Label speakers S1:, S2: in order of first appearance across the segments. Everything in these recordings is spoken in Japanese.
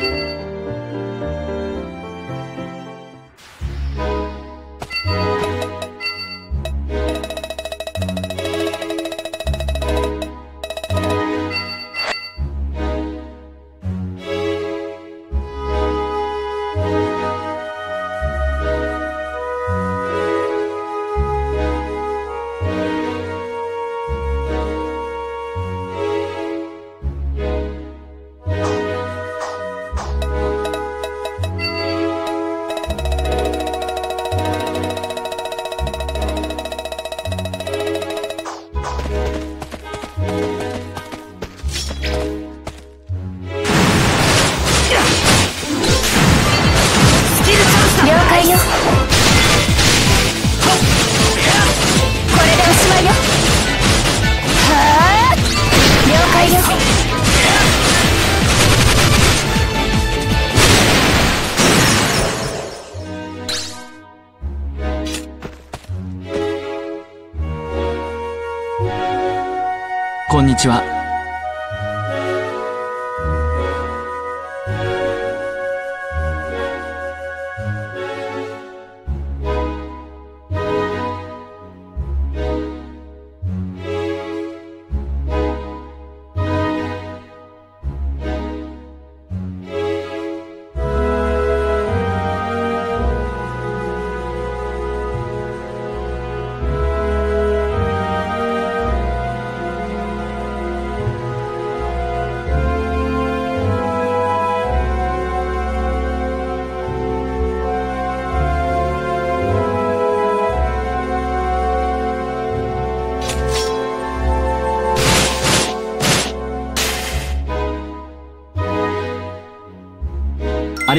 S1: こ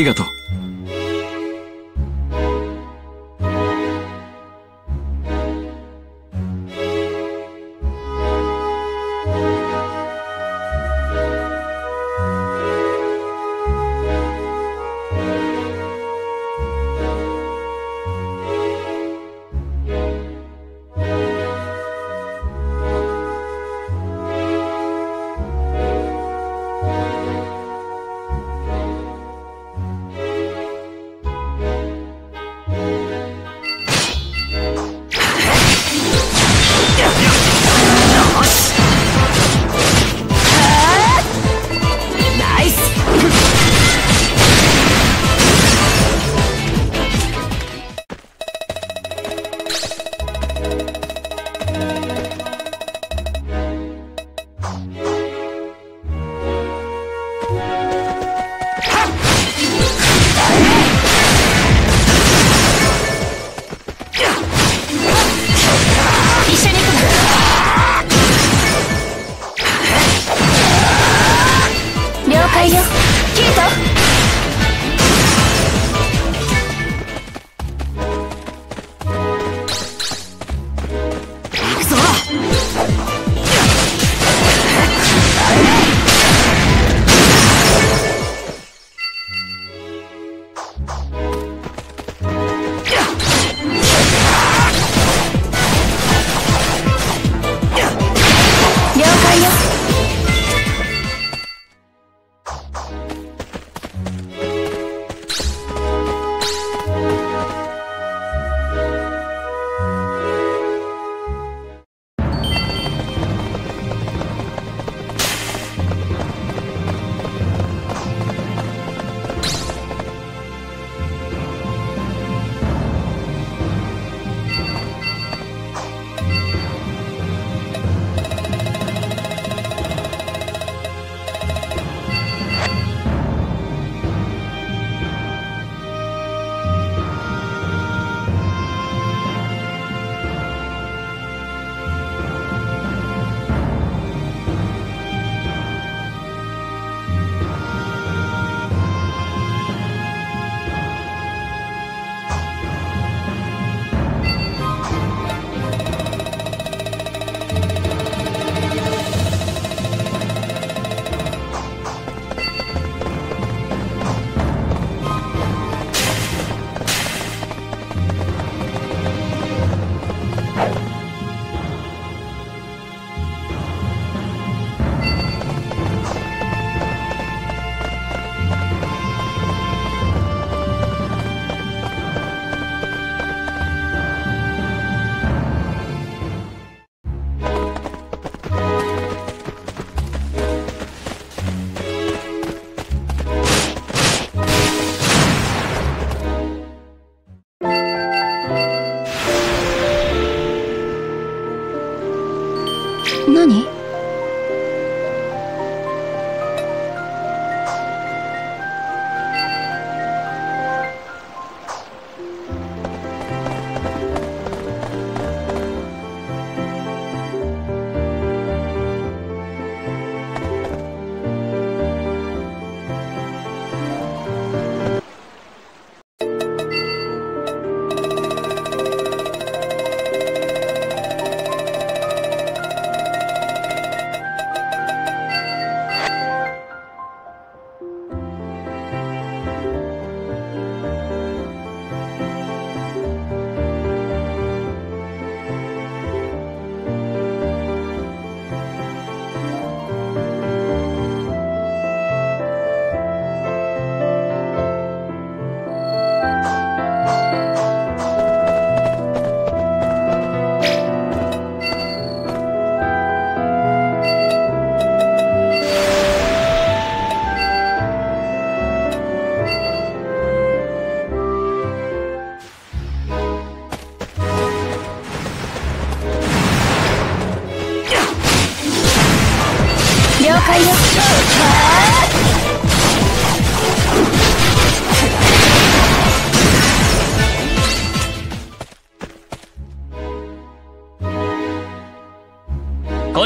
S1: ありがとう。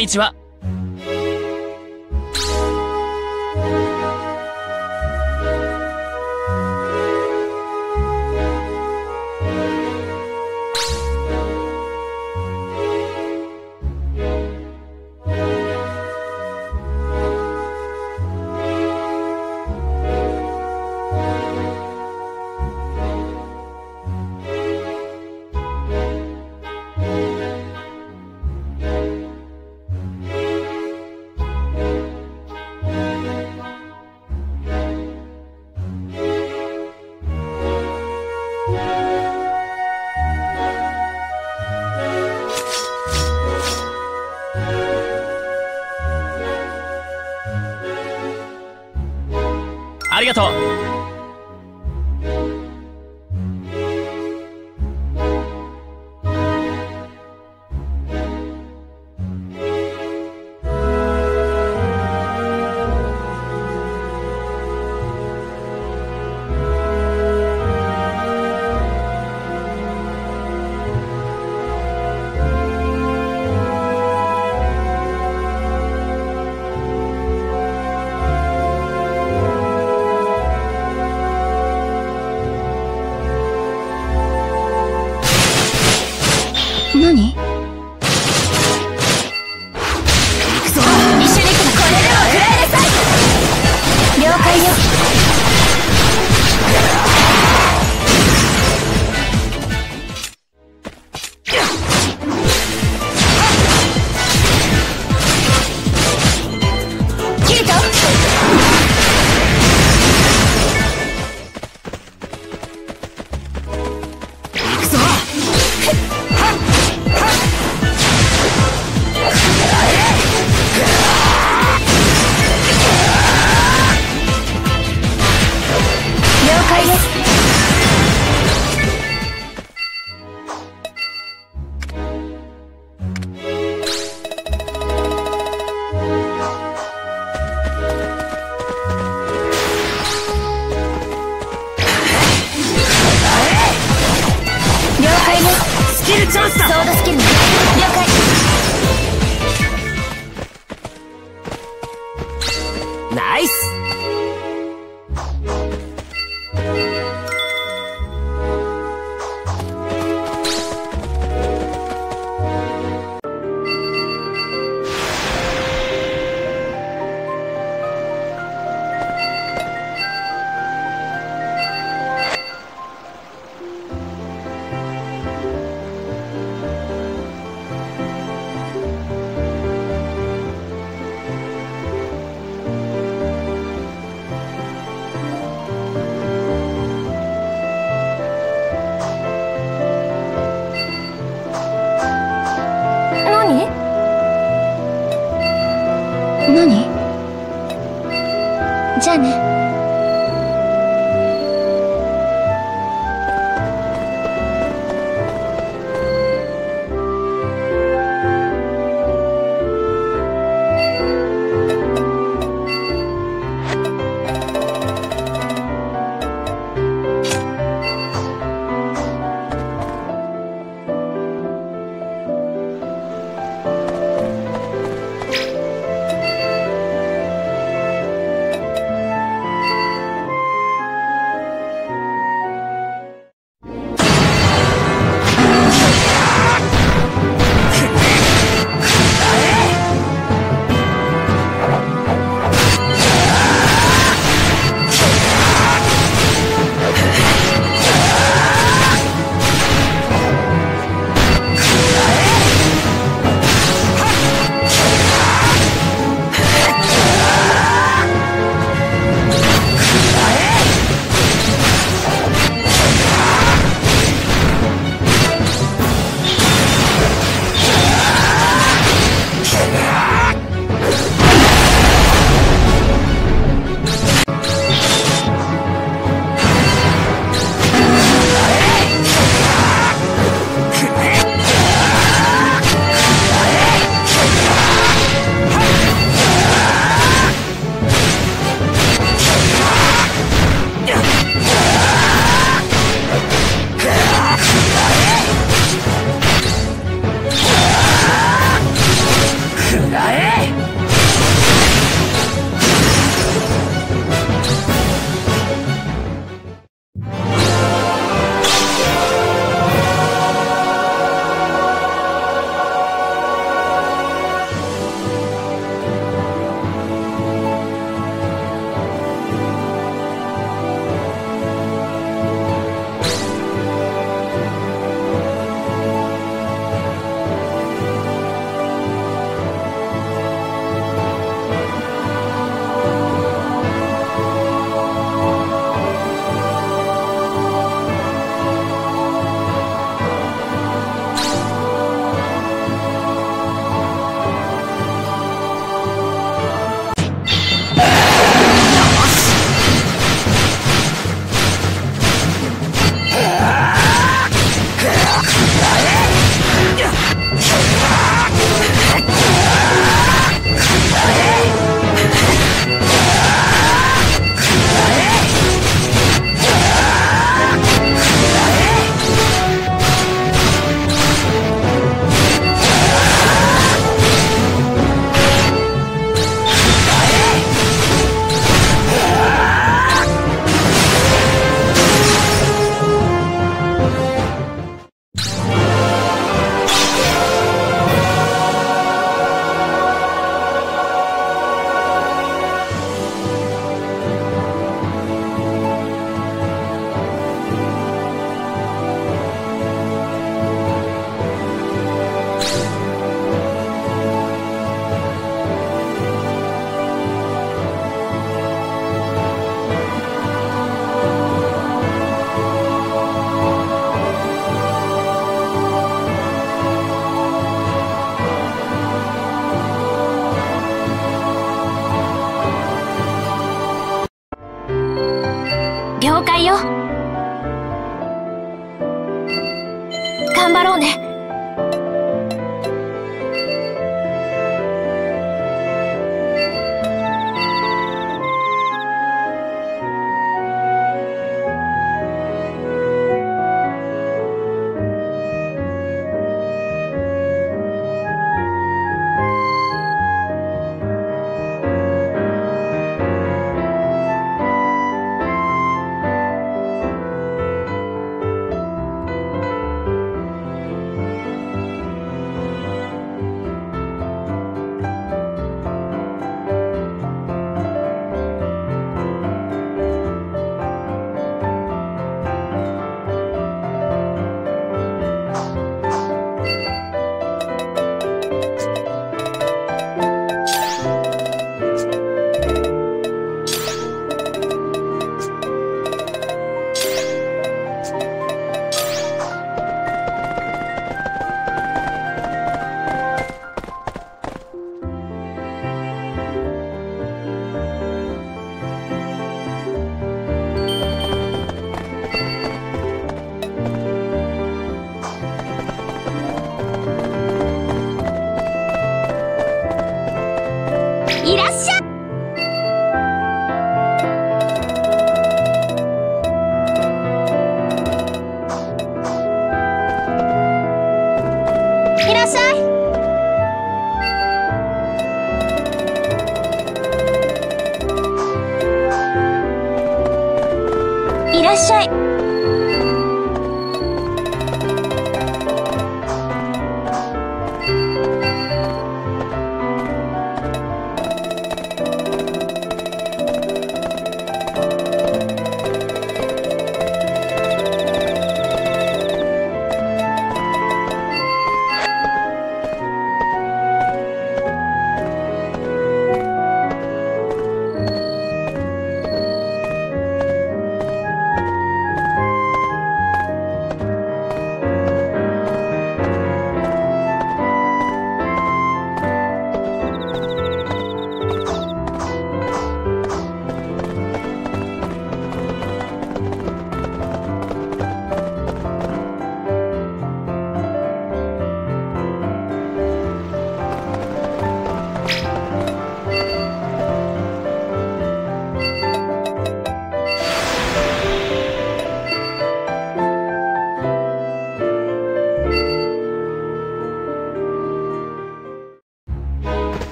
S1: こんにちは。りがとう。
S2: い
S1: らっしゃいい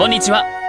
S1: こんにち
S2: は。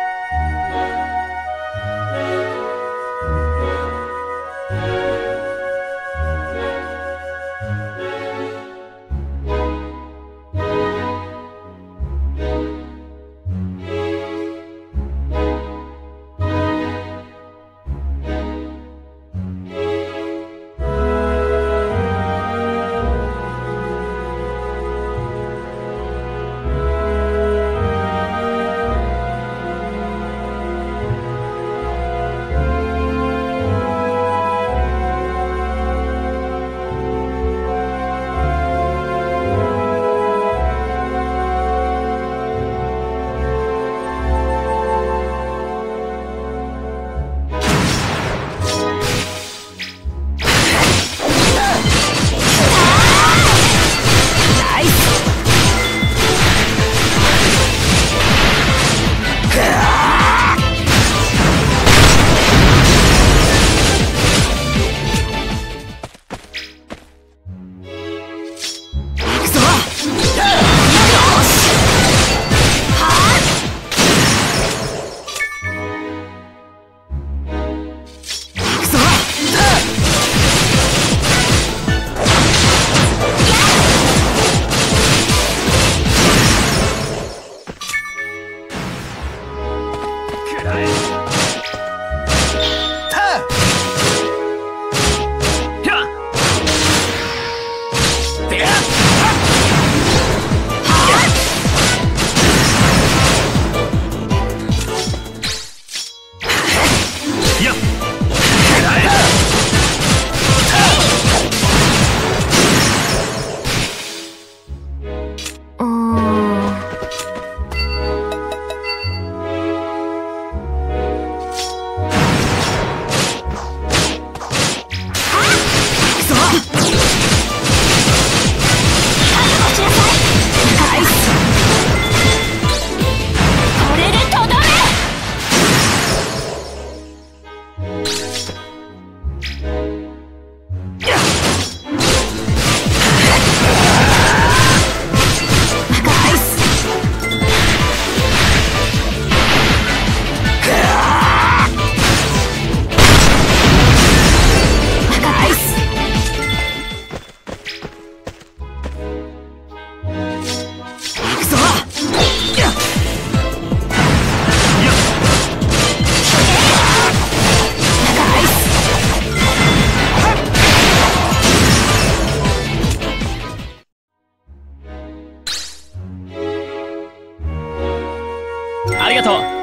S3: ありがとう。